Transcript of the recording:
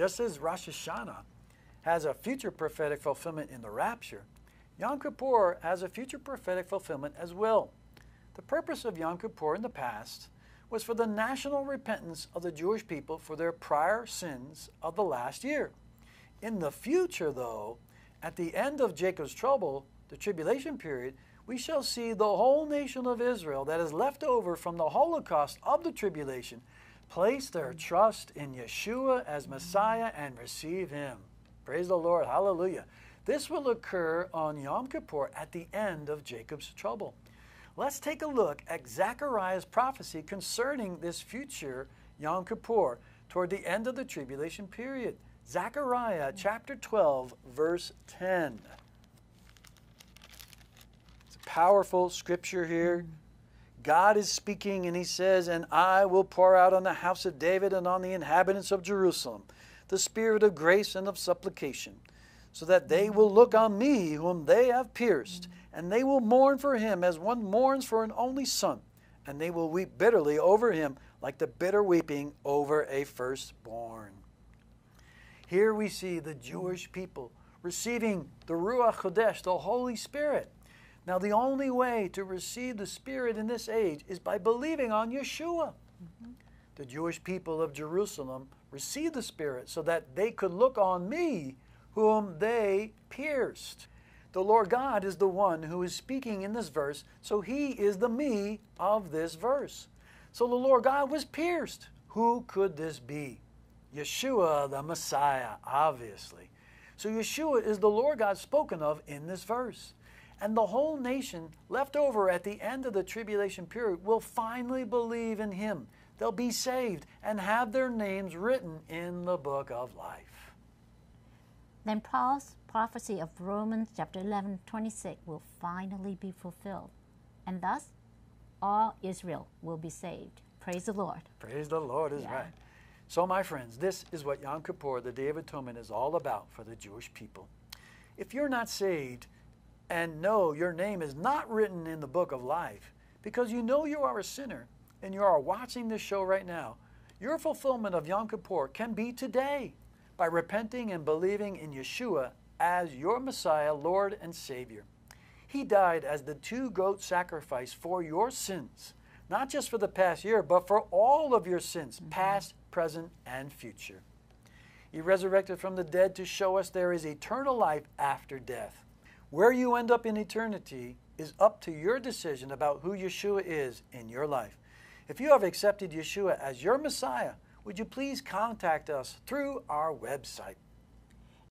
Just as Rosh Hashanah has a future prophetic fulfillment in the rapture, Yom Kippur has a future prophetic fulfillment as well. The purpose of Yom Kippur in the past was for the national repentance of the Jewish people for their prior sins of the last year. In the future, though, at the end of Jacob's trouble, the tribulation period, we shall see the whole nation of Israel that is left over from the Holocaust of the tribulation place their trust in Yeshua as Messiah and receive Him. Praise the Lord. Hallelujah. This will occur on Yom Kippur at the end of Jacob's trouble. Let's take a look at Zechariah's prophecy concerning this future Yom Kippur toward the end of the tribulation period. Zechariah chapter 12, verse 10. It's a powerful scripture here. God is speaking and he says, And I will pour out on the house of David and on the inhabitants of Jerusalem the spirit of grace and of supplication, so that they will look on me whom they have pierced, and they will mourn for him as one mourns for an only son, and they will weep bitterly over him like the bitter weeping over a firstborn. Here we see the Jewish people receiving the Ruach Kodesh, the Holy Spirit. Now, the only way to receive the Spirit in this age is by believing on Yeshua. Mm-hmm. The Jewish people of Jerusalem received the Spirit so that they could look on me, whom they pierced. The Lord God is the one who is speaking in this verse, so He is the me of this verse. So the Lord God was pierced. Who could this be? Yeshua, the Messiah, obviously. So Yeshua is the Lord God spoken of in this verse. And the whole nation left over at the end of the tribulation period will finally believe in Him. They'll be saved and have their names written in the book of life. Then Paul's prophecy of Romans chapter 11, 26 will finally be fulfilled. And thus, all Israel will be saved. Praise the Lord. Praise the Lord is yeah. right. So, my friends, this is what Yom Kippur, the Day of Atonement, is all about for the Jewish people. If you're not saved and know your name is not written in the book of life because you know you are a sinner and you are watching this show right now, your fulfillment of Yom Kippur can be today by repenting and believing in Yeshua as your Messiah, Lord, and Savior. He died as the two goat sacrifice for your sins, not just for the past year, but for all of your sins, mm-hmm. past, present, and future. He resurrected from the dead to show us there is eternal life after death. Where you end up in eternity is up to your decision about who Yeshua is in your life. If you have accepted Yeshua as your Messiah, would you please contact us through our website?